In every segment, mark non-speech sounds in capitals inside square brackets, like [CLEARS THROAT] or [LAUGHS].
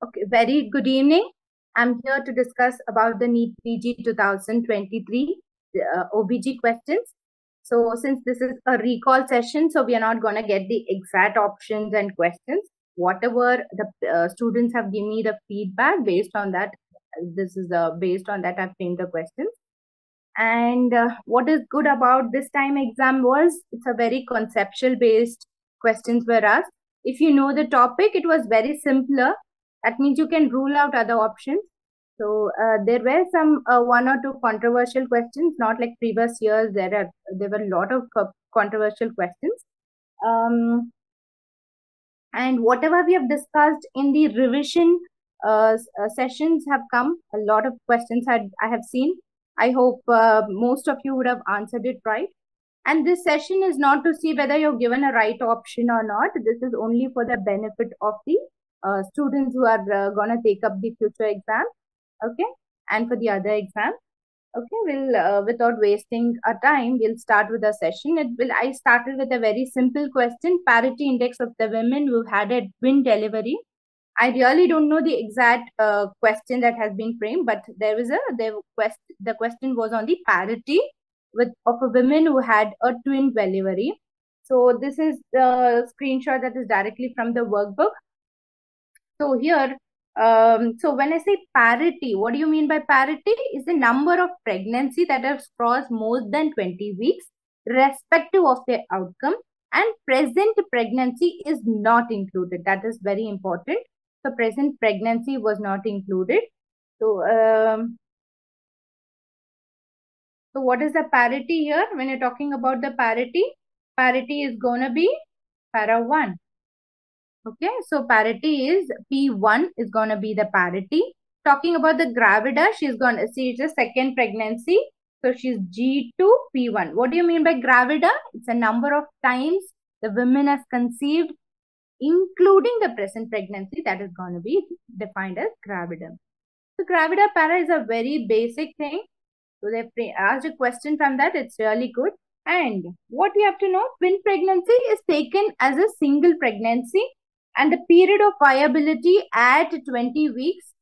Okay, very good evening. I'm here to discuss about the NEET PG 2023 uh, OBG questions. So since this is a recall session, so we are not going to get the exact options and questions. Whatever the uh, students have given me the feedback based on that, this is based on that I've framed the questions. And uh, what is good about this time exam was it's a very conceptual based questions were asked. If you know the topic, it was very simpler that means you can rule out other options. So uh, there were some uh, one or two controversial questions, not like previous years. There are there were a lot of controversial questions. Um, and whatever we have discussed in the revision uh, uh sessions have come. A lot of questions had I have seen. I hope uh, most of you would have answered it right. And this session is not to see whether you're given a right option or not. This is only for the benefit of the uh, students who are uh, to take up the future exam okay? And for the other exam okay we'll uh, without wasting our time we'll start with the session. It will i started with a very simple question parity index of the women who had a twin delivery. I really don't know the exact uh, question that has been framed but there was a there quest the question was on the parity with of a women who had a twin delivery. So this is the screenshot that is directly from the workbook so here, um, so when I say parity, what do you mean by parity? Is the number of pregnancy that has crossed more than 20 weeks, respective of their outcome, and present pregnancy is not included. That is very important. So present pregnancy was not included. So, um, so what is the parity here? When you're talking about the parity, parity is going to be para 1. Okay, so parity is P1 is going to be the parity. Talking about the gravida, she's going to see it's a second pregnancy. So she's G2 P1. What do you mean by gravida? It's a number of times the woman has conceived, including the present pregnancy that is going to be defined as gravida. So gravida para is a very basic thing. So they asked a question from that. It's really good. And what we have to know, twin pregnancy is taken as a single pregnancy and the period of viability at 20 weeks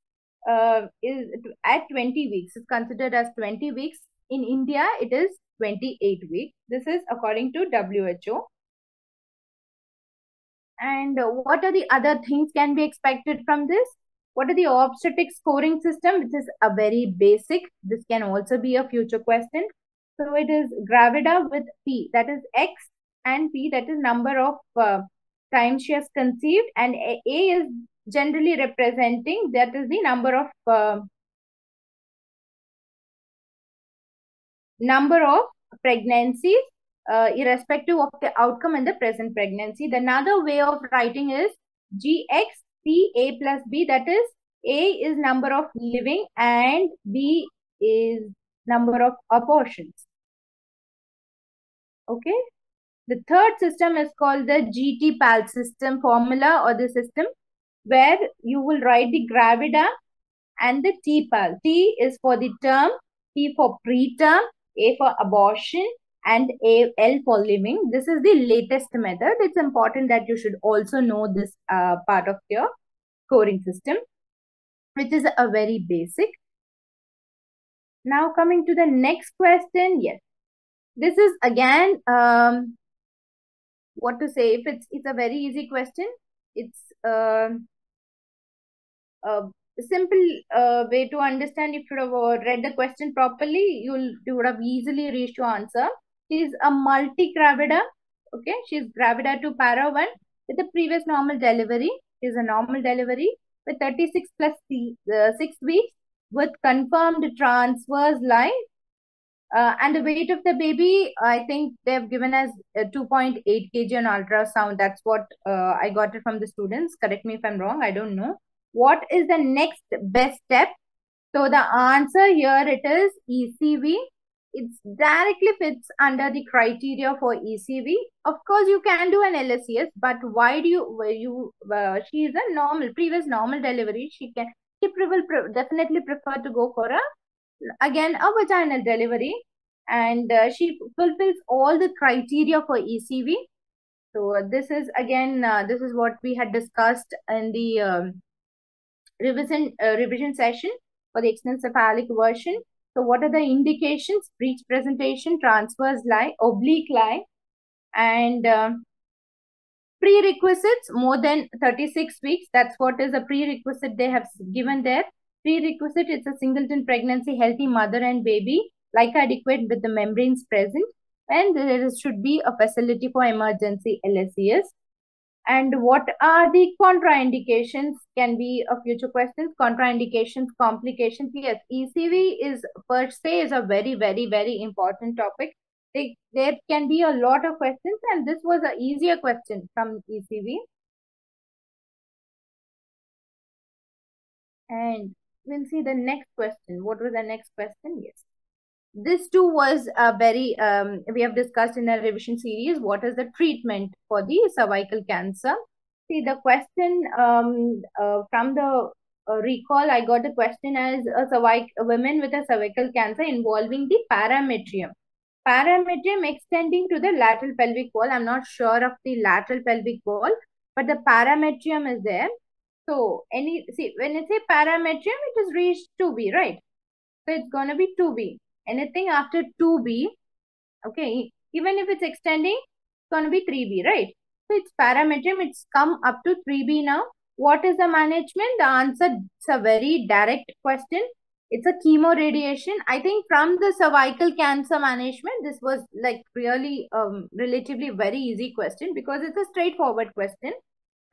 uh, is at 20 weeks is considered as 20 weeks. In india it is 28 weeks. This is according to who and what are the other things can be expected from this? What are the obstetric scoring system? Which is a very basic. This can also be a future question. So it is gravida with p that is x and p that is number of uh, time she has conceived and A, A is generally representing that is the number of uh, number of pregnancies uh, irrespective of the outcome in the present pregnancy. The another way of writing is GX plus B that is A is number of living and B is number of abortions. Okay. The third system is called the GT-PAL system formula or the system where you will write the gravida and the T-PAL. T is for the term, P for preterm, A for abortion, and A, L for living. This is the latest method. It's important that you should also know this uh, part of your scoring system, which is a very basic. Now coming to the next question. Yes, this is again um, what to say if it's it's a very easy question it's uh, a simple uh, way to understand if you have read the question properly you'll you would have easily reached your answer. She's a multi gravida okay she's gravida to para one with a previous normal delivery. She's a normal delivery with 36 plus C, uh, 6 weeks with confirmed transverse line uh, and the weight of the baby, I think they've given us 2.8 kg on ultrasound. That's what uh, I got it from the students. Correct me if I'm wrong. I don't know. What is the next best step? So the answer here it is ECV. It directly fits under the criteria for ECV. Of course, you can do an LSCS, but why do you, you uh, she is a normal, previous normal delivery. She can, she will definitely prefer to go for a again a vaginal delivery and uh, she fulfills all the criteria for ECV. So this is again, uh, this is what we had discussed in the um, revision uh, revision session for the external cephalic version. So what are the indications? Breech presentation, transverse lie, oblique lie, and uh, prerequisites more than 36 weeks. That's what is a prerequisite they have given there. Prerequisite, it's a singleton pregnancy, healthy mother and baby, like adequate with the membranes present. And there should be a facility for emergency LSCS. And what are the contraindications can be a future questions. Contraindications, complications. Yes, ECV is per se is a very, very, very important topic. They, there can be a lot of questions and this was an easier question from ECV. And we'll see the next question. What was the next question? Yes. This too was a very um, we have discussed in a revision series what is the treatment for the cervical cancer? See the question um, uh, from the uh, recall i got the question as a cervic women with a cervical cancer involving the parametrium. Parametrium extending to the lateral pelvic wall. I'm not sure of the lateral pelvic wall but the parametrium is there so any see when it say parametrium it is reached 2b right so it's to be 2b anything after 2b, okay, even if it's extending, it's to be 3b, right? So it's parametrium, it's come up to 3b now. What is the management? The answer, it's a very direct question. It's a chemoradiation. I think from the cervical cancer management, this was like really um, relatively very easy question because it's a straightforward question.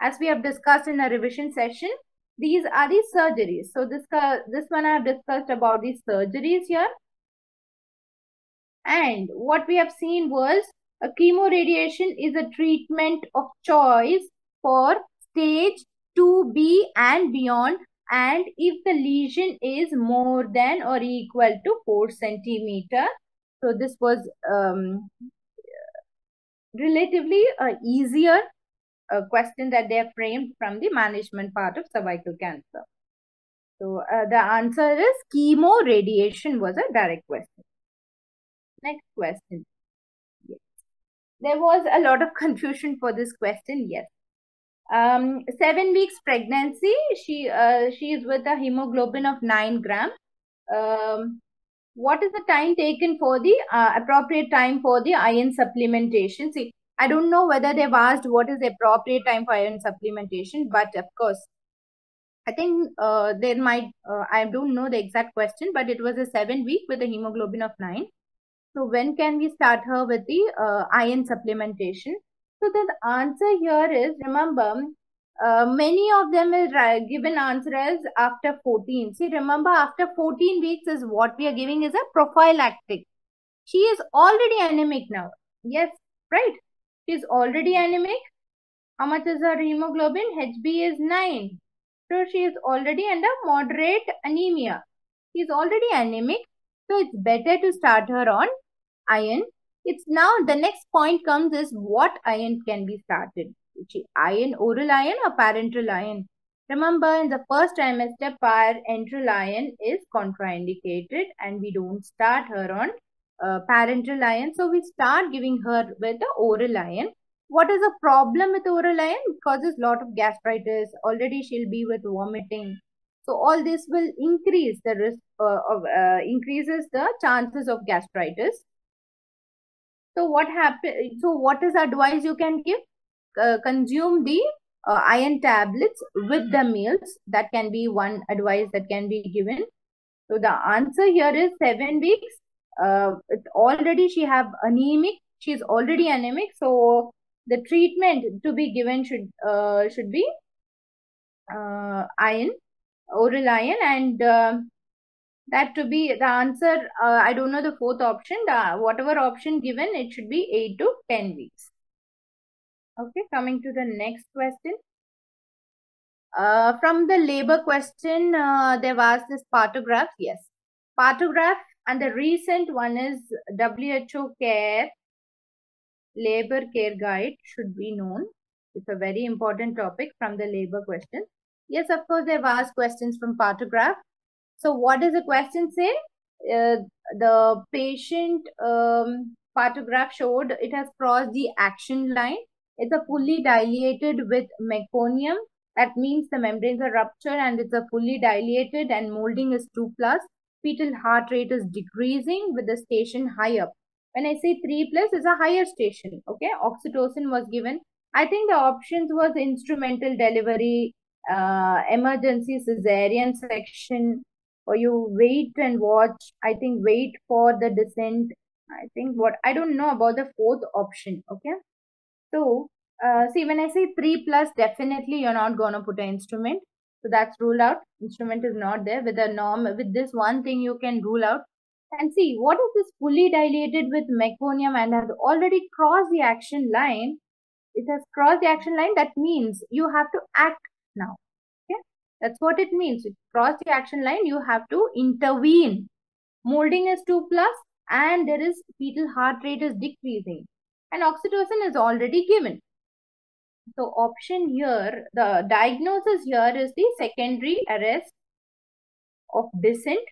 As we have discussed in a revision session, these are the surgeries. So this, uh, this one I have discussed about the surgeries here. And what we have seen was a chemoradiation is a treatment of choice for stage 2B and beyond and if the lesion is more than or equal to 4 centimeter. So this was um, relatively uh, easier uh, question that they have framed from the management part of cervical cancer. So uh, the answer is chemo radiation was a direct question. Next question. Yes. There was a lot of [LAUGHS] confusion for this question. Yes. Um, seven weeks pregnancy. She uh, she is with a hemoglobin of nine gram. Um, what is the time taken for the uh, appropriate time for the iron supplementation? See, I don't know whether they've asked what is the appropriate time for iron supplementation, but of course, I think uh, there might, uh, I don't know the exact question, but it was a seven week with a hemoglobin of nine. So when can we start her with the uh, iron supplementation? So the answer here is, remember, uh, many of them is given answer as after 14. See, remember after 14 weeks is what we are giving is a prophylactic. She is already anemic now. Yes, right. Is already anemic. How much is her hemoglobin? HB is 9. So she is already under moderate anemia. She is already anemic. So it's better to start her on iron. It's now the next point comes is what iron can be started. Iron, oral iron or parenteral iron. Remember in the first trimester, parenteral iron is contraindicated and we don't start her on uh, parenteral iron. So we start giving her with the oral iron. What is the problem with oral iron? It causes lot of gastritis. Already she'll be with vomiting. So all this will increase the risk uh, of uh, increases the chances of gastritis. So what happen? So what is advice you can give? Uh, consume the uh, iron tablets with the meals. That can be one advice that can be given. So the answer here is seven weeks. Uh, already she have anemic. She is already anemic. So the treatment to be given should uh, should be uh, iron, oral iron, and uh, that to be the answer uh, i don't know the fourth option. The whatever option given it should be 8 to 10 weeks. Okay coming to the next question. Uh, from the labor question uh, they've asked this partograph. Yes. Partograph and the recent one is who care labor care guide should be known it's a very important topic from the labor question yes of course they've asked questions from partograph so what does the question say? Uh, the patient um, partograph showed it has crossed the action line. It's a fully dilated with meconium That means the membranes are ruptured and it's a fully dilated and molding is 2 plus. Fetal heart rate is decreasing with the station high up. When I say 3 plus, is a higher station. Okay, oxytocin was given. I think the options was instrumental delivery, uh, emergency cesarean section, or you wait and watch. I think wait for the descent. I think what I don't know about the fourth option. Okay, so uh, see when I say three plus, definitely you're not gonna put an instrument. So that's ruled out. Instrument is not there. With a norm, with this one thing you can rule out. And see what is this fully dilated with meconium and has already crossed the action line. It has crossed the action line. That means you have to act now. Okay? That's what it means. It crossed the action line, you have to intervene. Molding is 2 plus and there is fetal heart rate is decreasing. And oxytocin is already given. So option here, the diagnosis here is the secondary arrest of descent.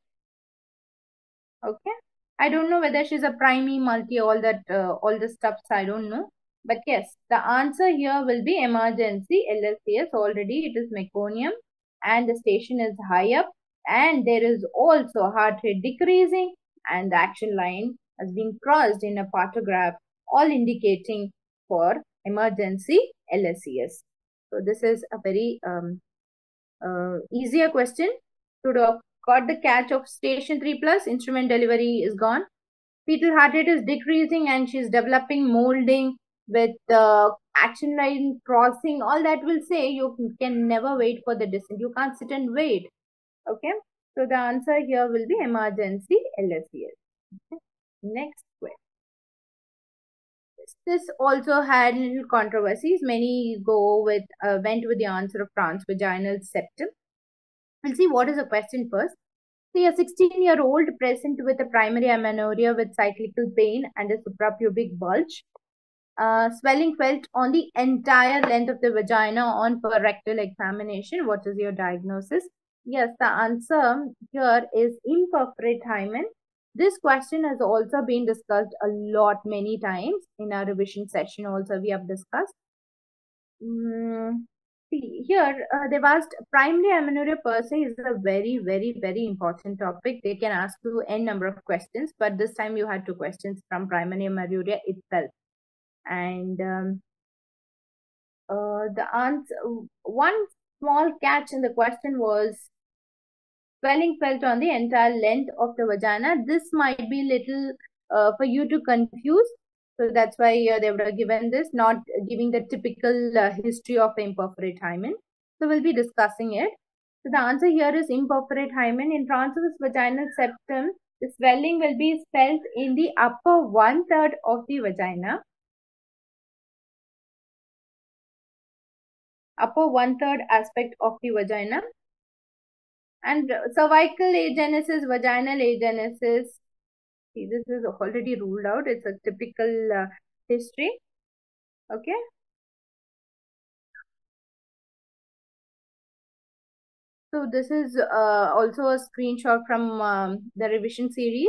Okay. I don't know whether she's a primary, multi, all that, uh, all the stuffs, I don't know. But yes, the answer here will be emergency LSCS. Already it is meconium and the station is high up and there is also heart rate decreasing and the action line has been crossed in a partograph all indicating for emergency LSCS. So this is a very um, uh, easier question. Have got the catch of station 3 plus instrument delivery is gone. Fetal heart rate is decreasing and she's developing molding with the action line crossing, all that will say you can never wait for the descent. You can't sit and wait. Okay. So the answer here will be emergency LSCS. Okay. Next. This also had little controversies. Many go with uh, went with the answer of transvaginal septum. We'll see what is the question first. See a 16 year old present with a primary amenorrhea with cyclical pain and a suprapubic bulge uh, swelling felt on the entire length of the vagina on per rectal examination. What is your diagnosis? Yes, the answer here is imperforate hymen. This question has also been discussed a lot many times in our revision session also we have discussed. Mm, see, here uh, they've asked primary amenorrhea per se is a very, very, very important topic. They can ask you n number of questions, but this time you had two questions from primary amenorrhea itself and um, uh, the answer one small catch in the question was swelling felt on the entire length of the vagina. This might be little uh, for you to confuse. So that's why uh, they would have given this not giving the typical uh, history of imperforate hymen. So we'll be discussing it. So the answer here is imperforate hymen. In transverse vaginal septum the swelling will be felt in the upper one third of the vagina. Upper one-third aspect of the vagina. And cervical agenesis, vaginal agenesis, see this is already ruled out. It's a typical uh, history. Okay. So this is uh, also a screenshot from um, the revision series.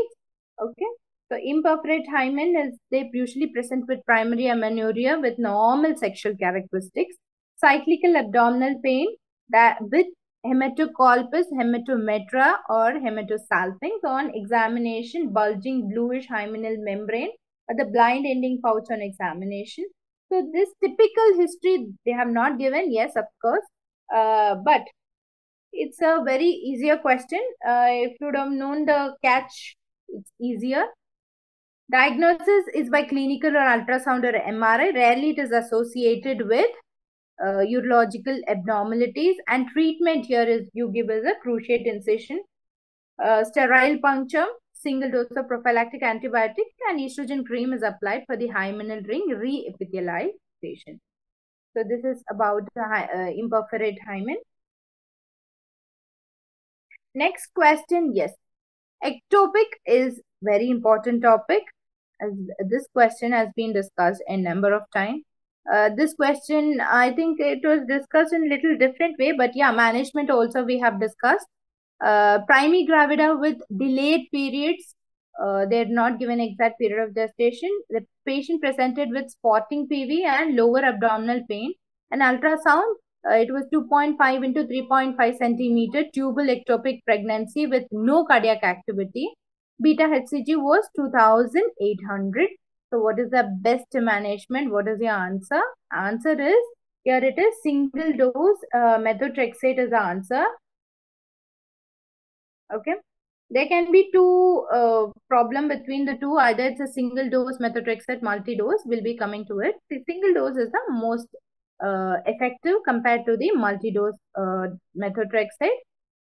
Okay. So imperforate hymen is they usually present with primary amenorrhea with normal sexual characteristics cyclical abdominal pain that with hematocolpus, hematometra or hematosalpinx on examination, bulging bluish hymenal membrane or the blind ending pouch on examination. So this typical history they have not given, yes, of course, uh, but it's a very easier question. Uh, if you would have known the catch, it's easier. Diagnosis is by clinical or ultrasound or MRI. Rarely it is associated with uh, urological abnormalities and treatment here is you give as a cruciate incision, uh, sterile puncture, single dose of prophylactic antibiotic and estrogen cream is applied for the hymenal ring re-epithelialization. So this is about the uh, imperforate hymen. Next question, yes. Ectopic is very important topic as this question has been discussed a number of times. Uh, this question, I think it was discussed in a little different way, but yeah, management also we have discussed. Uh, primary gravida with delayed periods, uh, they're not given exact period of gestation. The patient presented with spotting PV and lower abdominal pain. An ultrasound Uh, it was 2.5 into 3.5 centimeter tubal ectopic pregnancy with no cardiac activity. Beta HCG was 2800. So what is the best management? What is the answer? Answer is, here it is single dose uh, methotrexate is the answer. Okay. There can be two uh, problem between the two. Either it's a single dose methotrexate, multi-dose. We'll be coming to it. The single dose is the most uh, effective compared to the multi-dose uh, methotrexate.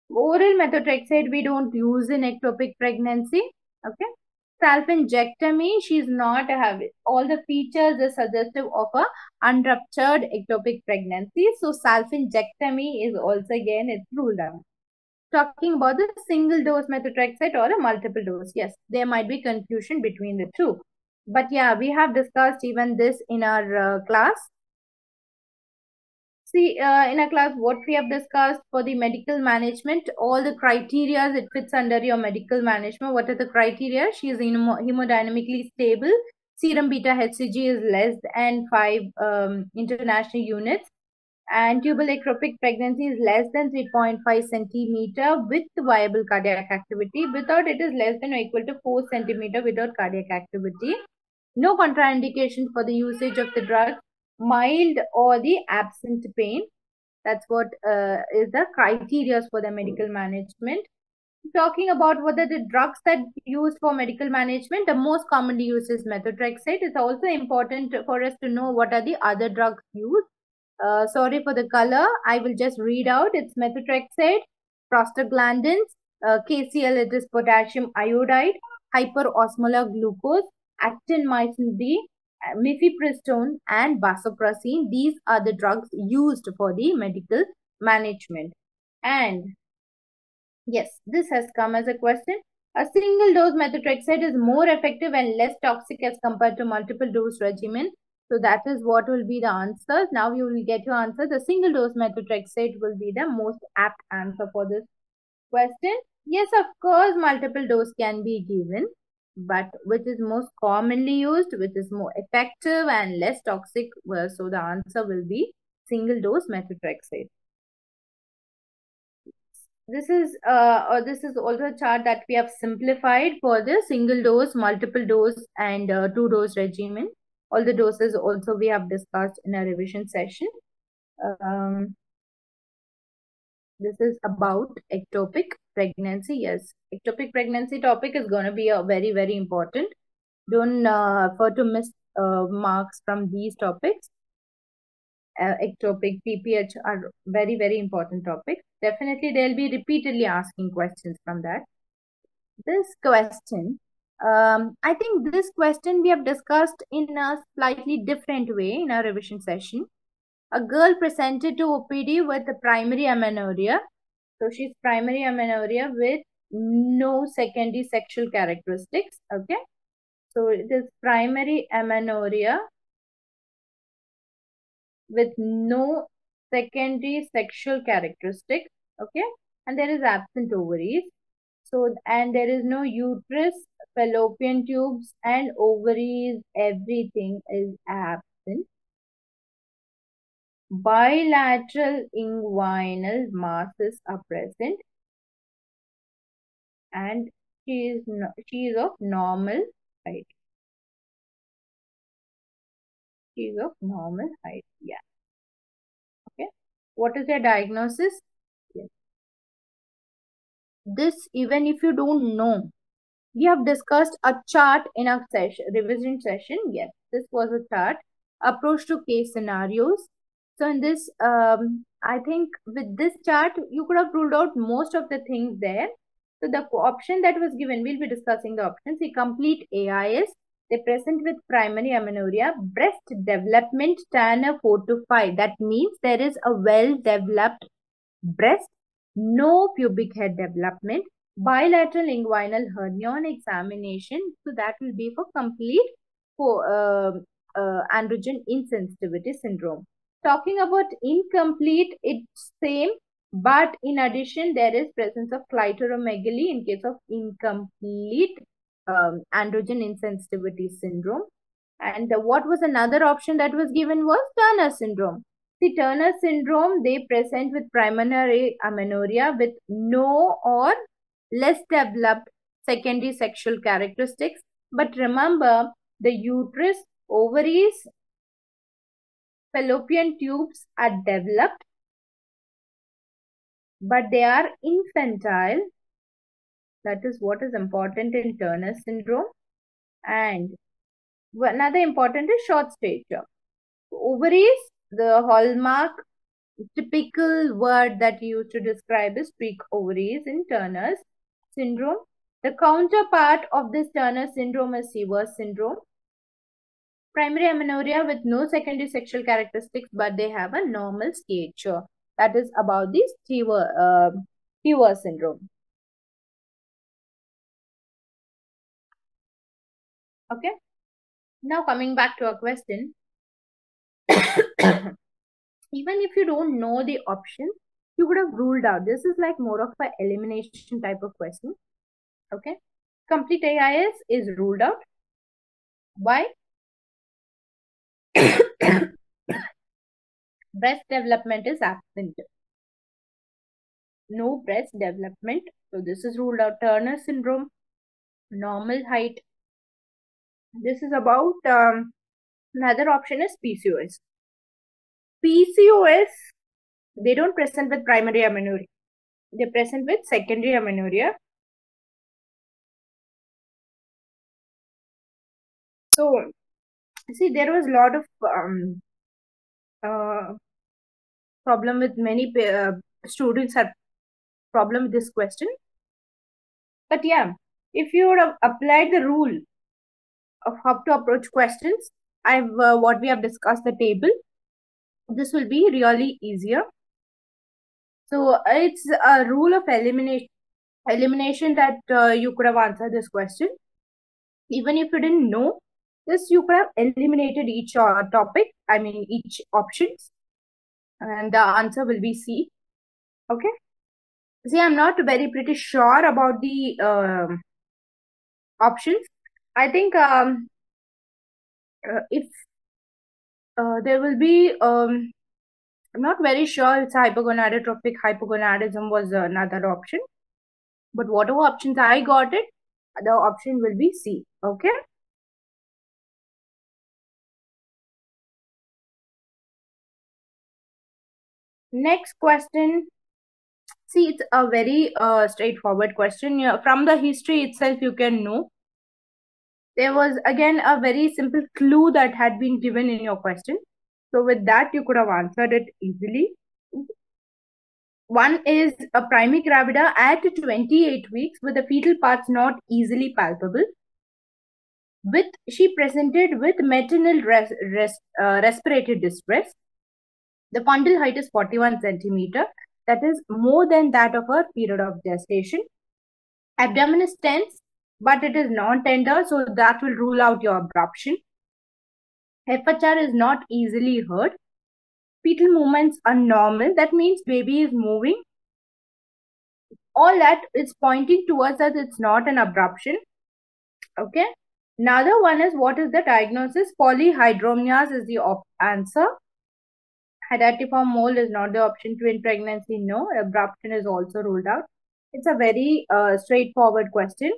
Oral methotrexate we don't use in ectopic pregnancy. Okay. Salpingectomy, she's not having all the features are suggestive of a unruptured ectopic pregnancy. So salpingectomy is also again it's ruled out. Talking about the single dose methotrexate or a multiple dose. Yes, there might be confusion between the two. But yeah, we have discussed even this in our uh, class see uh, in a class what we have discussed for the medical management all the criteria it fits under your medical management what are the criteria? She is hemodynamically stable serum beta hcg is less than 5 um, international units and tubal ectopic pregnancy is less than 3.5 centimeter with viable cardiac activity. Without it is less than or equal to 4 centimeter without cardiac activity. No contraindication for the usage of the drug mild or the absent pain. That's what uh, is the criteria for the medical management. Talking about whether the drugs that used for medical management, the most commonly used is methotrexate. It's also important for us to know what are the other drugs used. Uh, sorry for the color. I will just read out. It's methotrexate, prostaglandins, uh, KCl, it is potassium iodide, hyperosmolar glucose, actinomycin D, mifepristone and vasopressin. These are the drugs used for the medical management. And yes, this has come as a question. A single dose methotrexate is more effective and less toxic as compared to multiple dose regimen. So that is what will be the answer. Now you will get your answer. The single dose methotrexate will be the most apt answer for this question. Yes, of course, multiple dose can be given but which is most commonly used, which is more effective and less toxic. Well, so the answer will be single dose methotrexate. This is uh, or this is also a chart that we have simplified for the single dose, multiple dose, and uh, two dose regimen. All the doses also we have discussed in a revision session. Um, this is about ectopic pregnancy. Yes, ectopic pregnancy topic is going to be a very, very important. Don't uh, to miss uh, marks from these topics. Uh, ectopic, PPH are very, very important topics. Definitely, they'll be repeatedly asking questions from that. This question, um, I think this question we have discussed in a slightly different way in our revision session. A girl presented to OPD with primary amenorrhea. So she's primary amenorrhea with no secondary sexual characteristics. Okay. So it is primary amenorrhea with no secondary sexual characteristics. Okay. And there is absent ovaries. So, and there is no uterus, fallopian tubes and ovaries. Everything is absent. Bilateral inguinal masses are present and she is no, she is of normal height. She is of normal height. Yeah. Okay. What is your diagnosis? Yes. This even if you don't know, we have discussed a chart in our session revision session. Yes, this was a chart approach to case scenarios so in this, um, I think with this chart, you could have ruled out most of the things there. So the option that was given, we'll be discussing the options. A complete AIS, they present with primary amenorrhea, breast development Tanner 4 to 5. That means there is a well-developed breast, no pubic hair development, bilateral inguinal hernia on examination. So that will be for complete for uh, uh, androgen insensitivity syndrome. Talking about incomplete, it's same, but in addition, there is presence of clitoromegaly in case of incomplete um, androgen insensitivity syndrome. And uh, what was another option that was given was Turner syndrome. The Turner syndrome, they present with primary amenorrhea with no or less developed secondary sexual characteristics. But remember, the uterus, ovaries, fallopian tubes are developed, but they are infantile. That is what is important in Turner syndrome. And another important is short stature. Ovaries, the hallmark typical word that you used to describe is weak ovaries in Turner's syndrome. The counterpart of this Turner syndrome is Swyer's syndrome. Primary amenorrhea with no secondary sexual characteristics, but they have a normal stature. That is about the Swyer, uh, syndrome. Okay. Now coming back to a question. [COUGHS] Even if you don't know the option, you would have ruled out. This is like more of an elimination type of question. Okay. Complete AIS is ruled out. Why? Breast development is absent. No breast development. So this is ruled out. Turner syndrome, normal height. This is about um, another option is PCOS. PCOS, they don't present with primary amenorrhea. They present with secondary amenorrhea. So, see, there was a lot of um, uh, problem with many uh, students have problem with this question. But yeah, if you would have applied the rule of how to approach questions, I've uh, what we have discussed the table. This will be really easier. So it's a rule of elimination elimination that uh, you could have answered this question. Even if you didn't know this, you could have eliminated each uh, topic, I mean each options. And the answer will be C. Okay. See, I'm not very pretty sure about the uh, options. I think um, uh, if uh, there will be, um, I'm not very sure it's hypogonadotropic hypogonadism was another option. But whatever options I got it, the option will be C. Okay. Next question. See, it's a very uh, straightforward question. Yeah, from the history itself, you can know there was again a very simple clue that had been given in your question. So with that, you could have answered it easily. One is a primary gravida at 28 weeks with the fetal parts not easily palpable. With she presented with maternal res, res, uh, respiratory distress. The fundal height is 41 centimeter. That is more than that of her period of gestation. Abdomen is tense but it is non-tender, so that will rule out your abruption. FHR is not easily heard. Fetal movements are normal. That means baby is moving. All that is pointing towards that it's not an abruption. Okay. Another one is what is the diagnosis? Polyhydramnios is the answer. Hydatidiform mole is not the option. Twin pregnancy, no. Abruption is also ruled out. It's a very uh, straightforward question.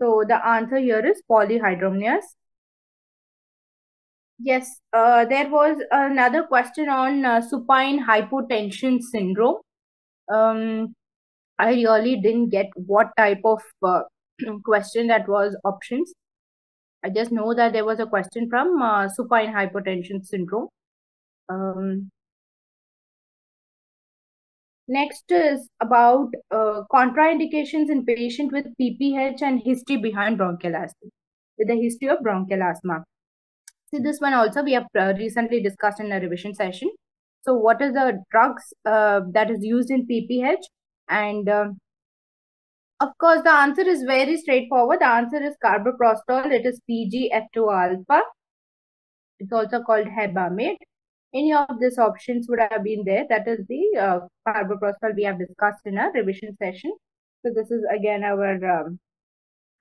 So the answer here is polyhydramnios. Yes, uh, there was another question on uh, supine hypotension syndrome. Um, I really didn't get what type of uh, [CLEARS THROAT] question that was options. I just know that there was a question from uh, supine hypertension syndrome. Um, Next is about uh, contraindications in patient with PPH and history behind bronchial asthma, with the history of bronchial asthma. See, this one also we have uh, recently discussed in a revision session. So, what is the drugs uh, that is used in PPH? And um, of course, the answer is very straightforward. The answer is carboprostol. It is PGF2 alpha. It's also called Hemabate any of these options would have been there. That is the uh, carboprostol we have discussed in our revision session. So this is again our um,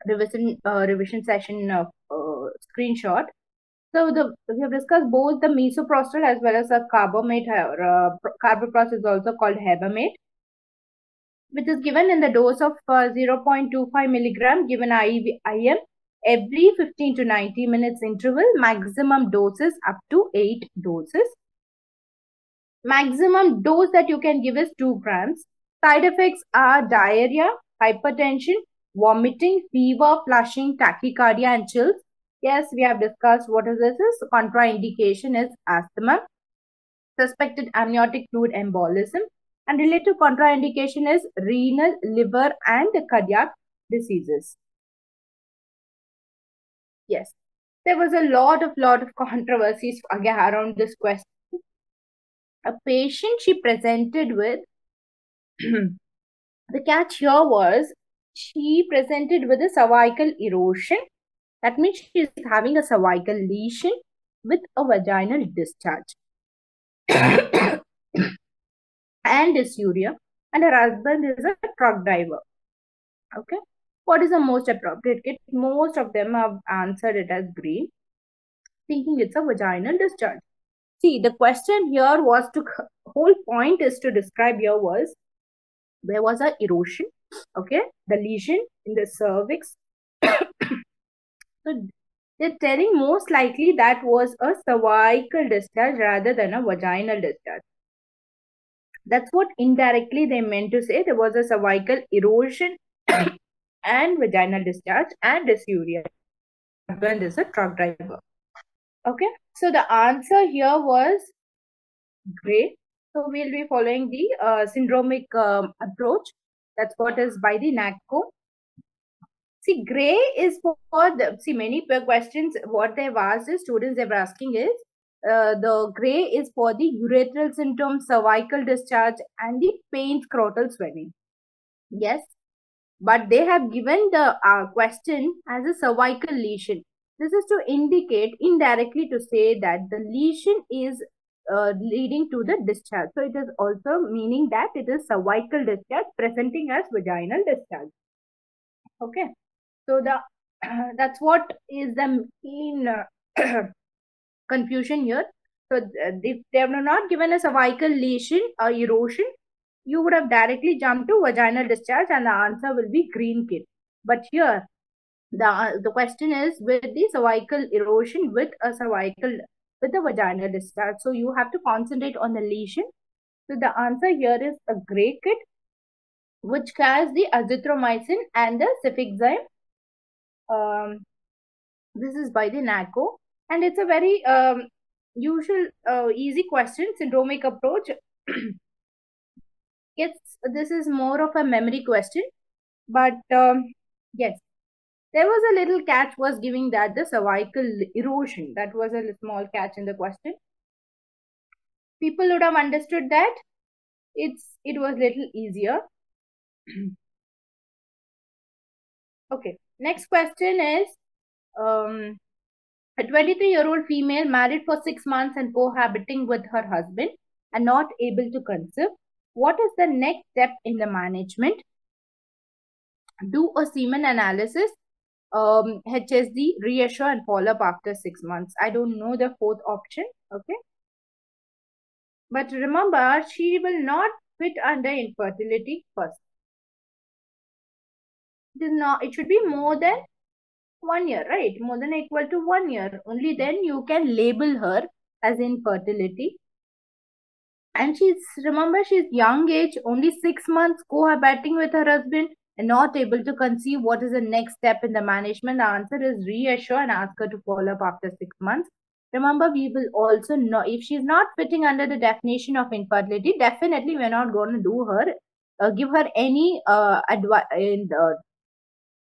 revision uh, revision session uh, screenshot. So the we have discussed both the misoprostol as well as the carbamate uh, carboprost is also called Hemabate, which is given in the dose of uh, 0.25 milligram given IV, IM every 15 to 90 minutes interval. Maximum doses up to 8 doses. Maximum dose that you can give is 2 grams. Side effects are diarrhea, hypertension, vomiting, fever, flushing, tachycardia and chills. Yes, we have discussed what is this is. Contraindication is asthma. Suspected amniotic fluid embolism. And related contraindication is renal, liver and cardiac diseases. Yes, there was a lot of lot of controversies [LAUGHS] again around this question. A patient she presented with, [CLEARS THROAT] the catch here was she presented with a cervical erosion that means she is having a cervical lesion with a vaginal discharge [COUGHS] [COUGHS] and dysuria. And her husband is a truck driver. Okay. What is the most appropriate kit? Most of them have answered it as green, thinking it's a vaginal discharge. See, the question here was to, [LAUGHS] whole point is to describe here was, there was a erosion, okay, the lesion in the cervix [COUGHS] so they're telling most likely that was a cervical discharge rather than a vaginal discharge. That's what indirectly they meant to say. There was a cervical erosion [COUGHS] and vaginal discharge and dysuria. When there's a truck driver. Okay, so the answer here was great. So we'll be following the uh, syndromic um, approach. That's what is by the NACO. See, gray is for, the, see, many questions, what they've asked the students they were asking is, uh, the gray is for the urethral symptoms, cervical discharge, and the pain scrotal swelling. Yes, but they have given the uh, question as a cervical lesion. This is to indicate indirectly to say that the lesion is uh, leading to the discharge. So it is also meaning that it is cervical discharge presenting as vaginal discharge. Okay. So the [CLEARS THROAT] that's what is the main uh, [CLEARS THROAT] confusion here. So if they have not given a cervical lesion or erosion, you would have directly jumped to vaginal discharge and the answer will be green kit. But here, the, the question is with the cervical erosion with a cervical, with a vaginal discharge. So you have to concentrate on the lesion. So the answer here is a gray kit, which has the azithromycin and the cefixime um, this is by the NACO and it's a very um, usual uh, easy question syndromic approach. [CLEARS THROAT] Yes this is more of a memory question but um, yes. There was a little catch was giving that the cervical erosion. That was a small catch in the question. People would have understood that it's it was a little easier. [CLEARS THROAT] Okay Next question is um, a 23 year old female married for six months and cohabiting with her husband and not able to conceive. What is the next step in the management? Do a semen analysis, um, HSG, reassure and follow up after six months. I don't know the fourth option. Okay. But remember, she will not fit under infertility first it is not it should be more than one year right? More than equal to one year. Only then you can label her as infertility. And she's remember she's young age only six months cohabiting with her husband and not able to conceive what is the next step in the management. The answer is reassure and ask her to follow up after six months. Remember we will also know if she's not fitting under the definition of infertility definitely we're not going to do her uh, give her any uh, advice in uh,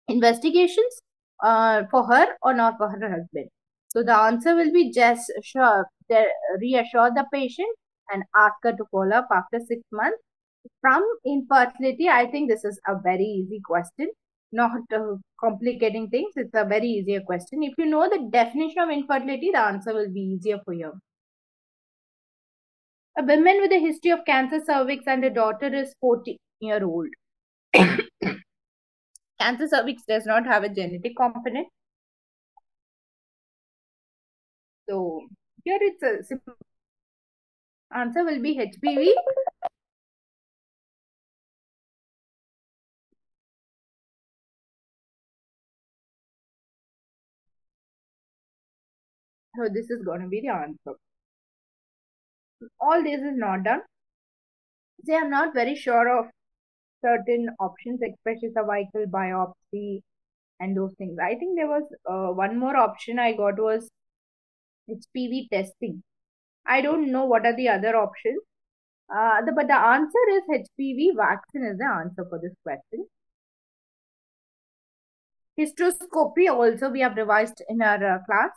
investigations uh, for her or not for her husband. So the answer will be just sure, reassure the patient and ask her to follow up after six months. From infertility, I think this is a very easy question, not uh, complicating things. It's a very easier question. If you know the definition of infertility, the answer will be easier for you. A woman with a history of cancer cervix and a daughter is 40 year old. [COUGHS] [COUGHS] Cancer cervix does not have a genetic component. So here it's a simple answer will be HPV. So this is going to be the answer. All this is not done. They are not very sure of certain options, especially cervical biopsy and those things. I think there was uh, one more option I got was HPV testing. I don't know what are the other options. Uh, the, but the answer is HPV vaccine is the answer for this question. Hysteroscopy also we have revised in our uh, class.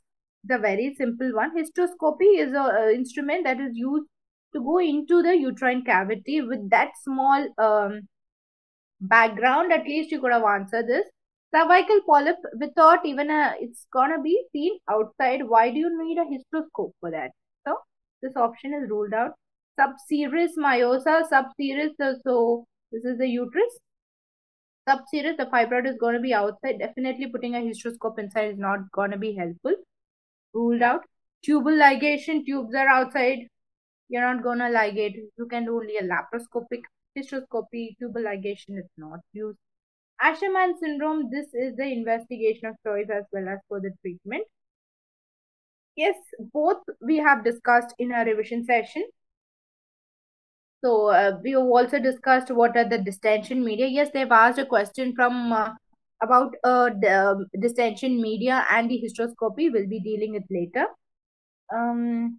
The very simple one. Hysteroscopy is a, instrument that is used to go into the uterine cavity with that small um, background. At least you could have answered this. Cervical polyp without even a, it's gonna be seen outside. Why do you need a hysteroscope for that? So this option is ruled out. Subserous myoma, subserous, uh, so this is the uterus. Subserous, the fibroid is to be outside. Definitely putting a hysteroscope inside is not to be helpful. Ruled out. Tubal ligation, tubes are outside. You're not to ligate. You can do only a laparoscopic hysteroscopy. Tubal ligation is not used. Asherman syndrome, this is the investigation of choice as well as for the treatment. Yes, both we have discussed in our revision session. So uh, we have also discussed what are the distension media. Yes, they've asked a question from uh, about uh, the um, distension media and the hysteroscopy. We'll be dealing it later. Um,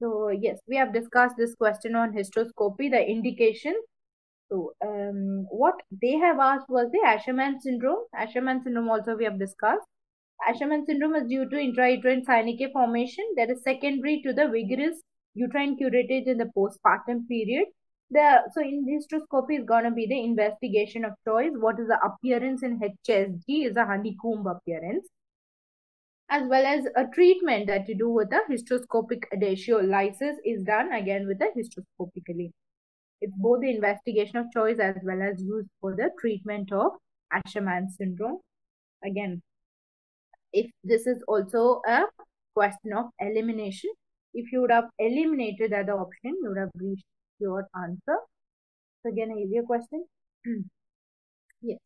so yes, we have discussed this question on hysteroscopy, the indication. So um, what they have asked was the Asherman syndrome. Asherman syndrome also we have discussed. Asherman syndrome is due to intrauterine synechiae formation that is secondary to the vigorous uterine curettage in the postpartum period. The so in hysteroscopy is gonna be the investigation of choice. What is the appearance in HSG is a honeycomb appearance, as well as a treatment that you do with a hysteroscopic adhesiolysis is done again with a hysteroscopically. It's both the investigation of choice as well as used for the treatment of Asherman syndrome. Again, if this is also a question of elimination, if you would have eliminated that option, you would have reached your answer. So again, easier question. [CLEARS THROAT] yes.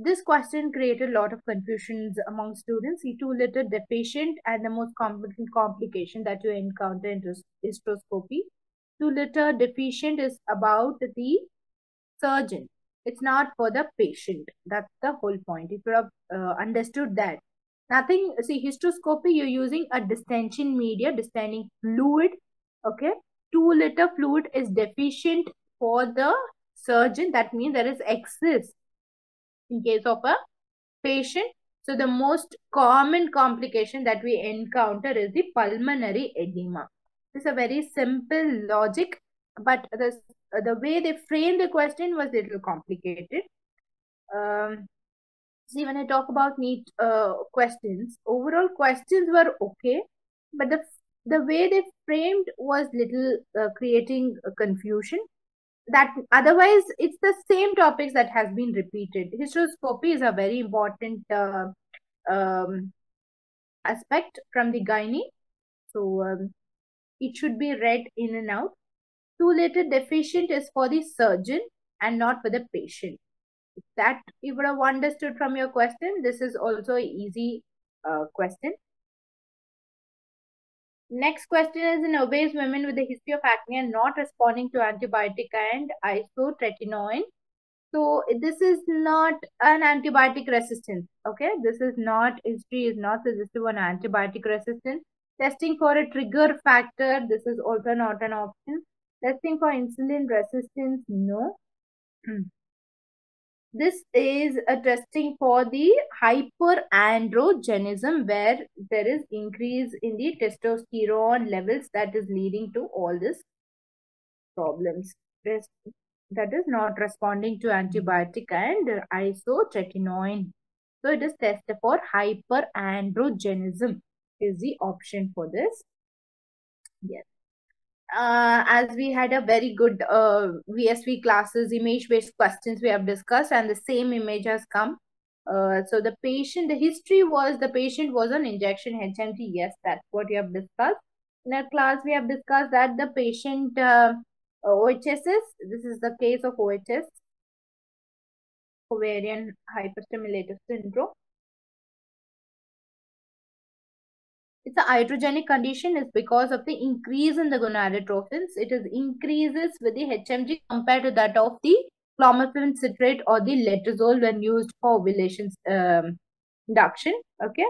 This question created a lot of confusions among students. C2 liter deficient and the most complication that you encounter in hysteroscopy. 2 liter deficient is about the surgeon. It's not for the patient. That's the whole point. If you have uh, understood that, Nothing, see, hysteroscopy, you're using a distension media, distending fluid, okay? Two liter fluid is deficient for the surgeon. That means there is excess in case of a patient. So the most common complication that we encounter is the pulmonary edema. It's a very simple logic, but the, the way they framed the question was a little complicated. Um, see when I talk about NEET uh, questions, overall questions were okay, but the the way they framed was little uh, creating confusion. That otherwise it's the same topics that has been repeated. Hysteroscopy is a very important uh, um, aspect from the gynae, so um, it should be read in and out. Two liter deficient is for the surgeon and not for the patient that you would have understood from your question. This is also an easy uh, question. Next question is in obese women with a history of acne and not responding to antibiotic and isotretinoin. So this is not an antibiotic resistance. Okay, this is not history is not suggestive on antibiotic resistance. Testing for a trigger factor. This is also not an option. Testing for insulin resistance. No. [CLEARS THROAT] This is a testing for the hyperandrogenism where there is increase in the testosterone levels that is leading to all these problems. That is not responding to antibiotic and isotretinoin. So it is tested for hyperandrogenism is the option for this. Yes uh, as we had a very good uh, VSV classes, image-based questions we have discussed, and the same image has come Uh, so the patient, the history was the patient was on injection HMG. Yes, that's what we have discussed. In our class, we have discussed that the patient uh, OHSS, this is the case of OHS, ovarian hyperstimulative syndrome. It's a condition is because of the increase in the gonadotrophins. It is increases with the HMG compared to that of the clomiphene citrate or the letrozole when used for ovulation um, induction. Okay.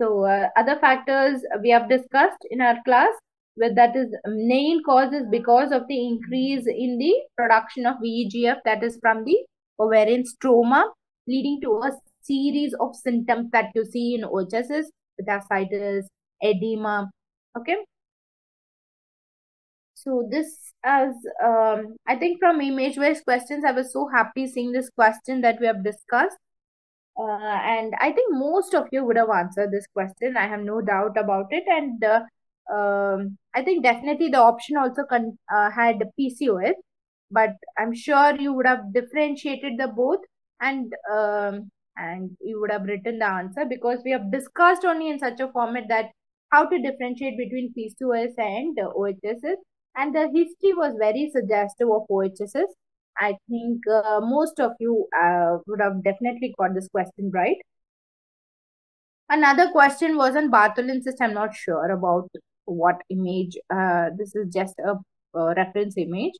So uh, other factors we have discussed in our class with that is main cause is because of the increase in the production of VEGF that is from the ovarian stroma leading to a series of symptoms that you see in OHSS, ascites, edema. Okay. So this as um, I think from image based questions, I was so happy seeing this question that we have discussed. Uh, and I think most of you would have answered this question. I have no doubt about it. And uh, um, I think definitely the option also con- uh, had PCOS, but I'm sure you would have differentiated the both and um, and you would have written the answer because we have discussed only in such a format that how to differentiate between PCOS and OHSS and the history was very suggestive of OHSS. I think uh, most of you uh, would have definitely got this question right. Another question was on Bartholin cyst. I'm not sure about what image. Uh, this is just a, a reference image.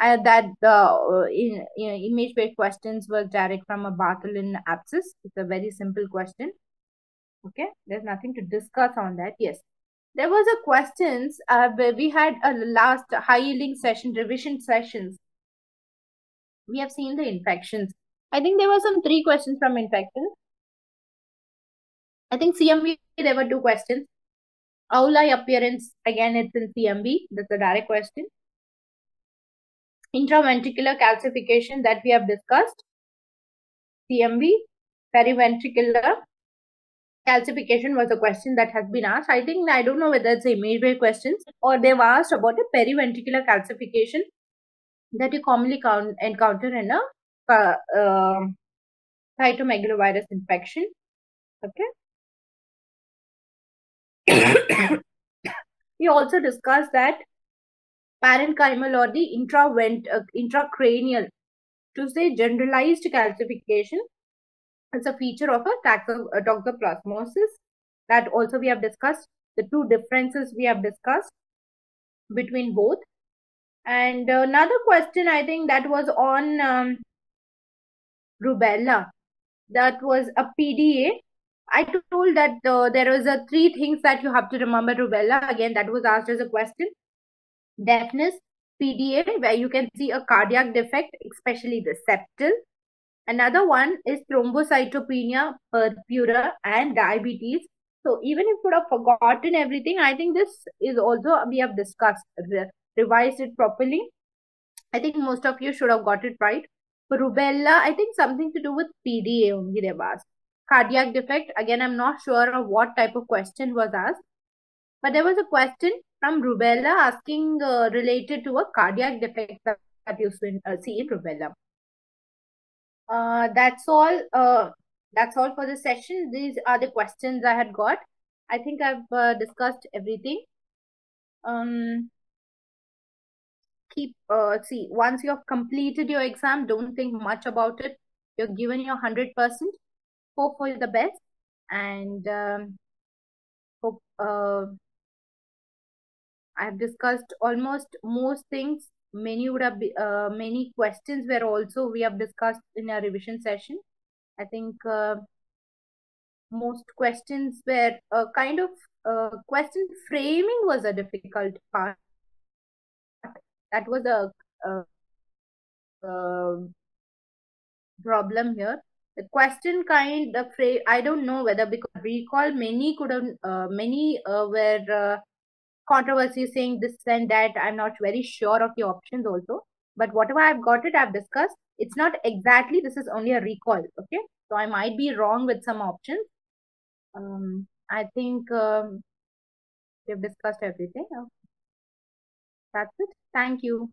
Uh, that the uh, in, in image-based questions was direct from a Bartholin abscess. It's a very simple question. Okay, there's nothing to discuss on that. Yes, there was a questions uh, we had a last high yielding session revision sessions. We have seen the infections. I think there were some three questions from infections i think cmv there were two questions. Owl eye appearance again it's in cmv that's a direct question. Intraventricular calcification that we have discussed. Cmv periventricular calcification was a question that has been asked. I think I don't know whether it's a image questions or they've asked about a periventricular calcification that you commonly count, encounter in a uh, uh, cytomegalovirus infection. Okay. [COUGHS] we also discussed that parenchymal or the intravent uh, intracranial to say generalized calcification it's a feature of a toxoplasmosis that also we have discussed. The two differences we have discussed between both. And another question, I think that was on um, rubella. That was a PDA. I told that uh, there was a three things that you have to remember rubella. Again, that was asked as a question. Deafness, PDA, where you can see a cardiac defect, especially the septal. Another one is thrombocytopenia, purpura, and diabetes. So even if you would have forgotten everything, I think this is also we have discussed, re revised it properly. I think most of you should have got it right. Rubella, I think something to do with PDA only they've asked. Cardiac defect, again, I'm not sure of what type of question was asked. But there was a question from rubella asking uh, related to a cardiac defect that you uh, see in rubella uh, that's all. Uh, that's all for the session. These are the questions I had got. I think I've uh, discussed everything. Um, keep uh, see once you have completed your exam, don't think much about it. You're given your hundred percent. Hope for the best and um, hope uh, I've discussed almost most things many would have uh, many questions were also we have discussed in our revision session. I think uh, most questions were uh, kind of uh, question framing was a difficult part. That was a, a, a problem here. The question kind of frame i don't know whether because recall many could have uh, many uh, were controversy saying this and that. I'm not very sure of the options also. But whatever I've got it, I've discussed. It's not exactly, this is only a recall. Okay. So I might be wrong with some options. Um, I think um, we've discussed everything. That's it. Thank you.